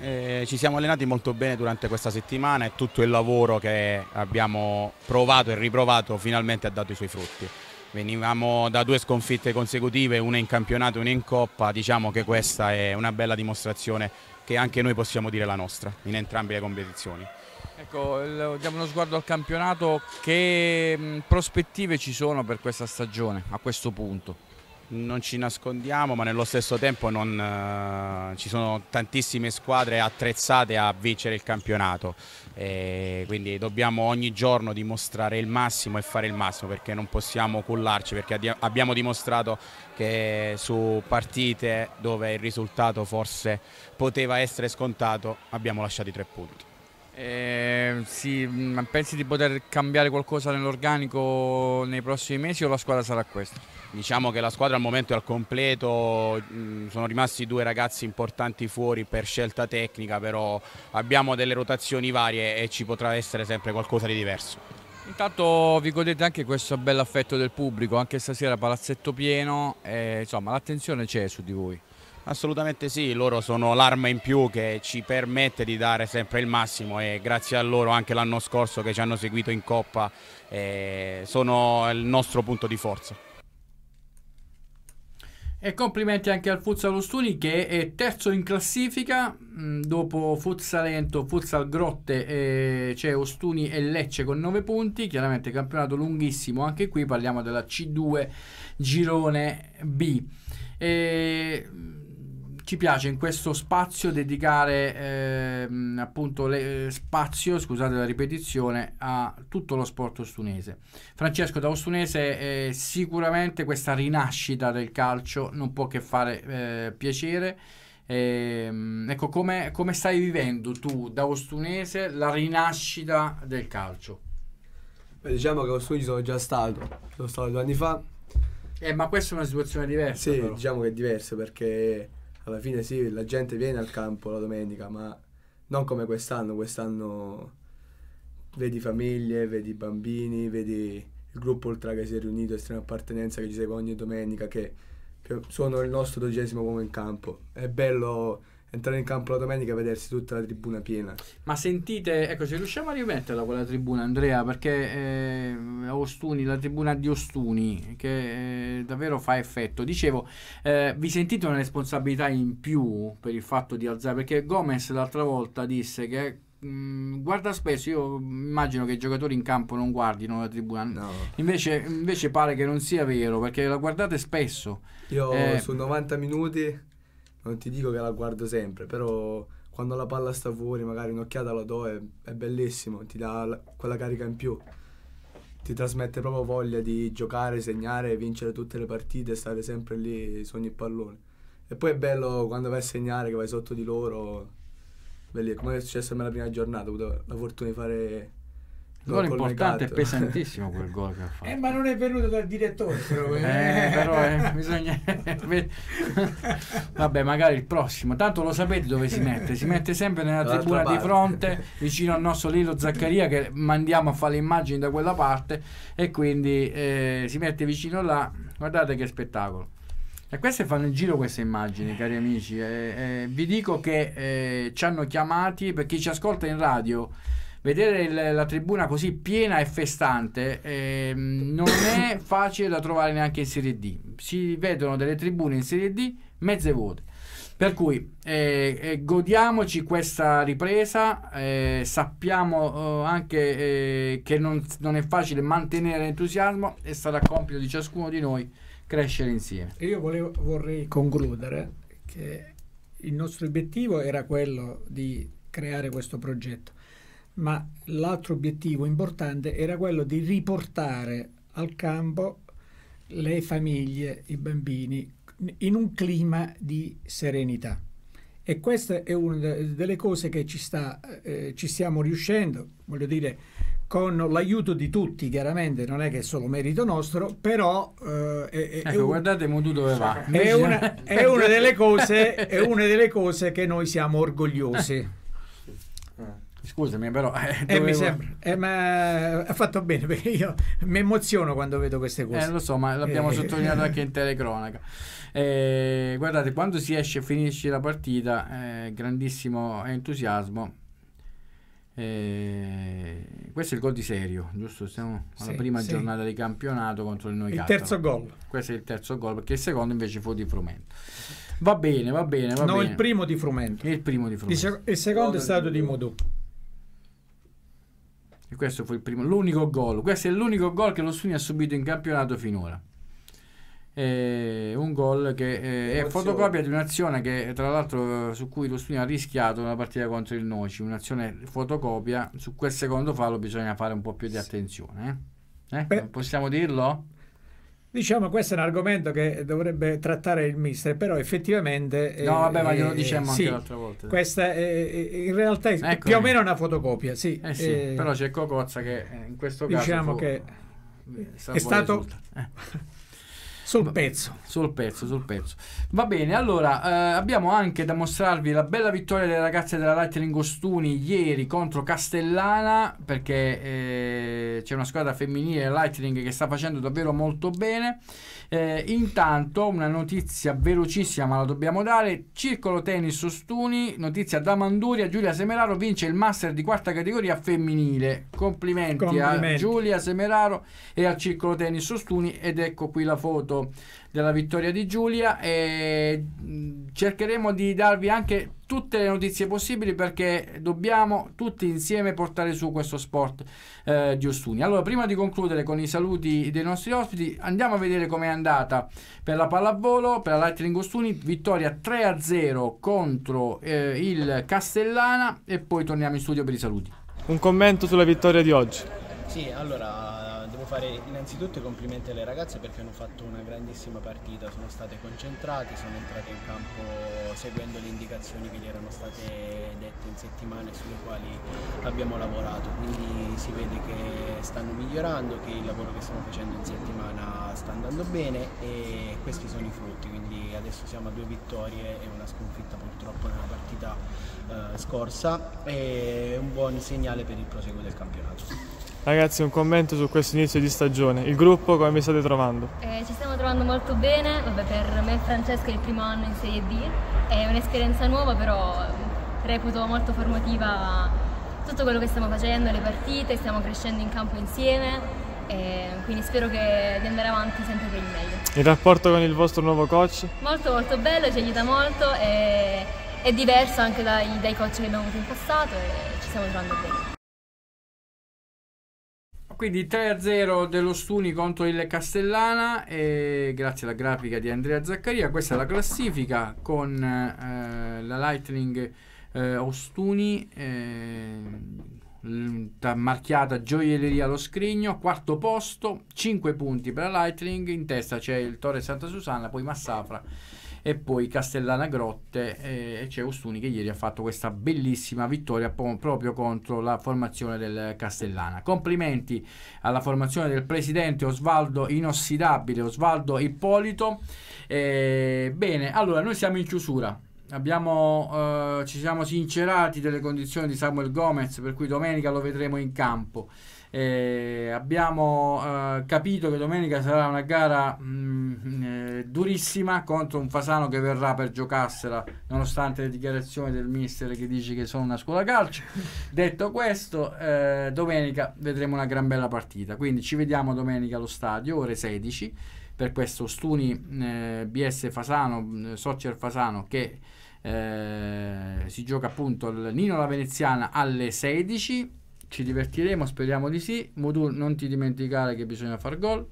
Eh, ci siamo allenati molto bene durante questa settimana e tutto il lavoro che abbiamo provato e riprovato finalmente ha dato i suoi frutti. Venivamo da due sconfitte consecutive, una in campionato e una in coppa, diciamo che questa è una bella dimostrazione che anche noi possiamo dire la nostra in entrambe le competizioni. Ecco, diamo uno sguardo al campionato, che prospettive ci sono per questa stagione a questo punto? Non ci nascondiamo, ma nello stesso tempo non, eh, ci sono tantissime squadre attrezzate a vincere il campionato. E quindi dobbiamo ogni giorno dimostrare il massimo e fare il massimo perché non possiamo cullarci, perché abbiamo dimostrato che su partite dove il risultato forse poteva essere scontato abbiamo lasciato i tre punti. Eh, sì, pensi di poter cambiare qualcosa nell'organico nei prossimi mesi o la squadra sarà questa? Diciamo che la squadra al momento è al completo, mh, sono rimasti due ragazzi importanti fuori per scelta tecnica, però abbiamo delle rotazioni varie e ci potrà essere sempre qualcosa di diverso. Intanto vi godete anche questo bel affetto del pubblico, anche stasera palazzetto pieno, e, insomma l'attenzione c'è su di voi. Assolutamente sì, loro sono l'arma in più che ci permette di dare sempre il massimo e grazie a loro anche l'anno scorso che ci hanno seguito in Coppa eh, sono il nostro punto di forza. E complimenti anche al Futsal Ostuni che è terzo in classifica, mh, dopo Futsalento, Futsal Grotte e c'è Ostuni e Lecce con 9 punti, chiaramente campionato lunghissimo, anche qui parliamo della C2 girone B. E, ci piace in questo spazio dedicare ehm, appunto le- spazio, scusate la ripetizione, a tutto lo sport ostunese. Francesco da Ostunese eh, sicuramente questa rinascita del calcio non può che fare eh, piacere. Ehm, ecco come, come stai vivendo tu da Ostunese la rinascita del calcio? Beh, diciamo che studio ci sono già stato, sono stato due anni fa. Eh, ma questa è una situazione diversa. Sì, però. diciamo che è diverso perché alla fine sì, la gente viene al campo la domenica, ma non come quest'anno. Quest'anno vedi famiglie, vedi bambini, vedi il gruppo ultra che si è riunito, estrema appartenenza che ci segue ogni domenica, che sono il nostro dodicesimo uomo in campo. È bello entrare in campo la domenica e vedersi tutta la tribuna piena. Ma sentite, ecco, se riusciamo a rimetterla quella tribuna, Andrea, perché eh, Ostuni, la tribuna di Ostuni, che eh, davvero fa effetto. Dicevo, eh, vi sentite una responsabilità in più per il fatto di alzare? Perché Gomez l'altra volta disse che mh, guarda spesso, io immagino che i giocatori in campo non guardino la tribuna, No. invece, invece pare che non sia vero perché la guardate spesso. Io Eh. su 90 minuti non ti dico che la guardo sempre, però quando la palla sta fuori, magari un'occhiata la do, è, è bellissimo, ti dà la- quella carica in più. Ti trasmette proprio voglia di giocare, segnare, vincere tutte le partite, stare sempre lì su ogni pallone. E poi è bello quando vai a segnare, che vai sotto di loro. Belli, come è successo a me la prima giornata, ho avuto la fortuna di fare Gol importante e pesantissimo quel gol che ha fatto. Eh, ma non è venuto dal direttore, però. Eh, però eh, bisogna vabbè magari il prossimo. Tanto lo sapete dove si mette? Si mette sempre nella tribuna di fronte vicino al nostro Lillo Zaccaria che mandiamo a fare le immagini da quella parte e quindi eh, si mette vicino là. Guardate che spettacolo. E queste fanno il giro queste immagini cari amici. Eh, eh, vi dico che eh, ci hanno chiamati per chi ci ascolta in radio vedere il- la tribuna così piena e festante ehm, non è facile da trovare neanche in Serie D. Si vedono delle tribune in Serie D mezze vuote. Per cui eh, eh, godiamoci questa ripresa, eh, sappiamo eh, anche eh, che non, non è facile mantenere l'entusiasmo e sarà compito di ciascuno di noi crescere insieme. Io volevo- vorrei concludere che il nostro obiettivo era quello di creare questo progetto, ma l'altro obiettivo importante era quello di riportare al campo le famiglie, i bambini, in un clima di serenità. E questa è una de- delle cose che ci, sta, eh, ci stiamo riuscendo, voglio dire, con l'aiuto di tutti, chiaramente, non è che è solo merito nostro, però eh, è, è- è Ecco, un- guardate Mutu dove va. è una, è una delle cose, è una delle cose che noi siamo orgogliosi. Scusami, però... eh, E dovevo- mi sembra, eh, ma ha fatto bene perché io mi emoziono quando vedo queste cose. Eh, lo so, ma l'abbiamo Eh, sottolineato anche in telecronaca. Eh, guardate, quando si esce e finisce la partita, eh, grandissimo entusiasmo. Eh, questo è il gol di serio, giusto? Siamo alla Sì, prima sì. giornata di campionato contro il Noi Il terzo gol. Questo è il terzo gol, perché il secondo invece fu di Frumento. Va bene, va bene, va No, bene. il primo di Frumento. Il primo di Il, Frumento. sec- il secondo è stato di Modù. E questo fu il primo, l'unico gol. Questo è l'unico gol che lo Stuni ha subito in campionato finora. Eh, un gol che eh, è fotocopia di un'azione che tra l'altro eh, su cui lo Stuni ha rischiato una partita contro il Noci, un'azione fotocopia. Su quel secondo fallo bisogna fare un po' più di attenzione. Eh? Eh? Possiamo dirlo? Diciamo questo è un argomento che dovrebbe trattare il mister, però effettivamente... eh, No, vabbè, ma glielo eh, dicemmo sì, anche l'altra volta. Questa è, in realtà è Ecco. più o meno una fotocopia, sì. Eh sì, Eh, però c'è Cocozza che eh, in questo caso diciamo che eh, è stato. Eh. Sul pezzo. Sul pezzo, sul pezzo. Va bene, allora eh, abbiamo anche da mostrarvi la bella vittoria delle ragazze della Lightning Ostuni ieri contro Castellana perché eh, c'è una squadra femminile Lightning che sta facendo davvero molto bene. Eh, intanto una notizia velocissima ma la dobbiamo dare. Circolo Tennis Ostuni notizia da Manduria. Giulia Semeraro vince il master di quarta categoria femminile. Complimenti, a Complimenti. Giulia Semeraro e al Circolo Tennis Ostuni ed ecco qui la foto della vittoria di Giulia e cercheremo di darvi anche tutte le notizie possibili perché dobbiamo tutti insieme portare su questo sport eh, di Ostuni. Allora, prima di concludere con i saluti dei nostri ospiti, andiamo a vedere com'è andata per la pallavolo, per la Lightning Ostuni, vittoria 3-0 contro eh, il Castellana e poi torniamo in studio per i saluti. Un commento sulla vittoria di oggi. Sì, allora fare innanzitutto i complimenti alle ragazze perché hanno fatto una grandissima partita, sono state concentrate, sono entrate in campo seguendo le indicazioni che gli erano state dette in settimana e sulle quali abbiamo lavorato, quindi si vede che stanno migliorando, che il lavoro che stiamo facendo in settimana sta andando bene e questi sono i frutti, quindi adesso siamo a due vittorie e una sconfitta purtroppo nella partita eh, scorsa e un buon segnale per il proseguo del campionato. Ragazzi, un commento su questo inizio di stagione. Il gruppo come vi state trovando? Eh, ci stiamo trovando molto bene, Vabbè, per me e Francesca è il primo anno in Serie D, è un'esperienza nuova però reputo molto formativa tutto quello che stiamo facendo, le partite, stiamo crescendo in campo insieme, e quindi spero che di andare avanti sempre per il meglio. Il rapporto con il vostro nuovo coach? Molto molto bello, ci aiuta molto e, è diverso anche dai, dai coach che abbiamo avuto in passato e ci stiamo trovando bene. Quindi 3-0 dello Stuni contro il Castellana e grazie alla grafica di Andrea Zaccaria. Questa è la classifica con eh, la Lightning eh, Ostuni eh, marchiata gioielleria allo scrigno, quarto posto, 5 punti per la Lightning, in testa c'è il Torre Santa Susanna, poi Massafra e poi Castellana Grotte e c'è Ostuni che ieri ha fatto questa bellissima vittoria proprio contro la formazione del Castellana. Complimenti alla formazione del presidente Osvaldo Inossidabile, Osvaldo Ippolito. Eh, bene, allora noi siamo in chiusura. Abbiamo, eh, ci siamo sincerati delle condizioni di Samuel Gomez, per cui domenica lo vedremo in campo. Eh, abbiamo eh, capito che domenica sarà una gara mh, mm, eh, durissima contro un Fasano che verrà per giocarsela nonostante le dichiarazioni del mister che dice che sono una scuola calcio. Detto questo eh, domenica vedremo una gran bella partita. Quindi ci vediamo domenica allo stadio ore 16 per questo Stuni eh, BS Fasano Soccer Fasano che eh, si gioca appunto il Nino la Veneziana alle 16 ci divertiremo, speriamo di sì. Modu, non ti dimenticare che bisogna far gol.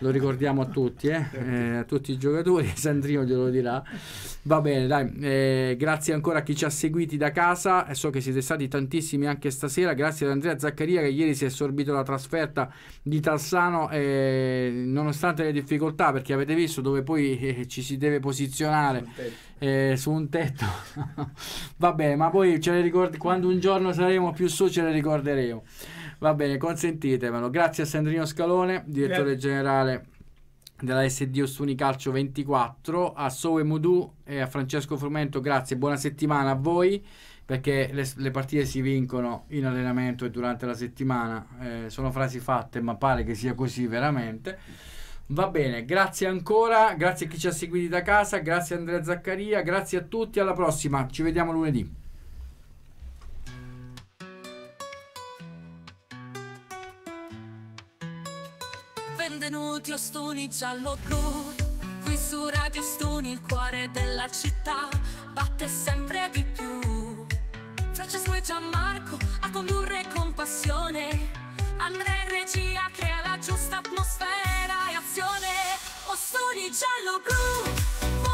Lo ricordiamo a tutti, eh? Eh, a tutti i giocatori, Sandrino glielo dirà. Va bene, dai, eh, grazie ancora a chi ci ha seguiti da casa, so che siete stati tantissimi anche stasera, grazie ad Andrea Zaccaria che ieri si è assorbito la trasferta di Talsano, nonostante le difficoltà, perché avete visto dove poi eh, ci si deve posizionare eh, su un tetto. Va bene, ma poi ce le ricordi quando un giorno saremo più su ce le ricorderemo. Va bene, consentitemelo. Grazie a Sandrino Scalone, direttore Grazie. generale della SD Ostuni Calcio 24, a Soe Mudu e a Francesco Frumento. Grazie, buona settimana a voi perché le, le, partite si vincono in allenamento e durante la settimana. Eh, sono frasi fatte, ma pare che sia così veramente. Va bene, grazie ancora, grazie a chi ci ha seguiti da casa, grazie a Andrea Zaccaria, grazie a tutti, alla prossima, ci vediamo lunedì. Benvenuti Ostuni giallo-blu, qui su Radio Stuni il cuore della città batte sempre di più. Francesco e Gianmarco a condurre con passione, Andrea in regia crea la giusta atmosfera e azione. Ostuni giallo-blu,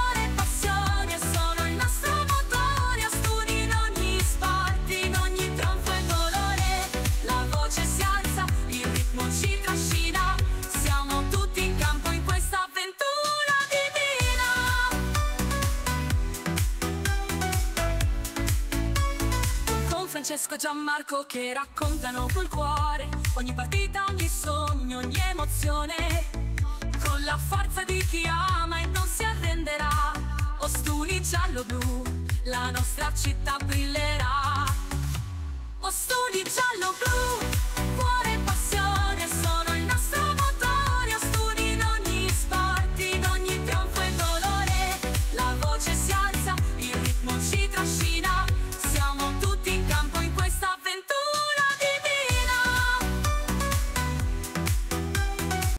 Francesco e Gianmarco che raccontano col cuore ogni partita, ogni sogno, ogni emozione. Con la forza di chi ama e non si arrenderà. Ostuni giallo-blu, la nostra città brillerà. Ostuni giallo-blu.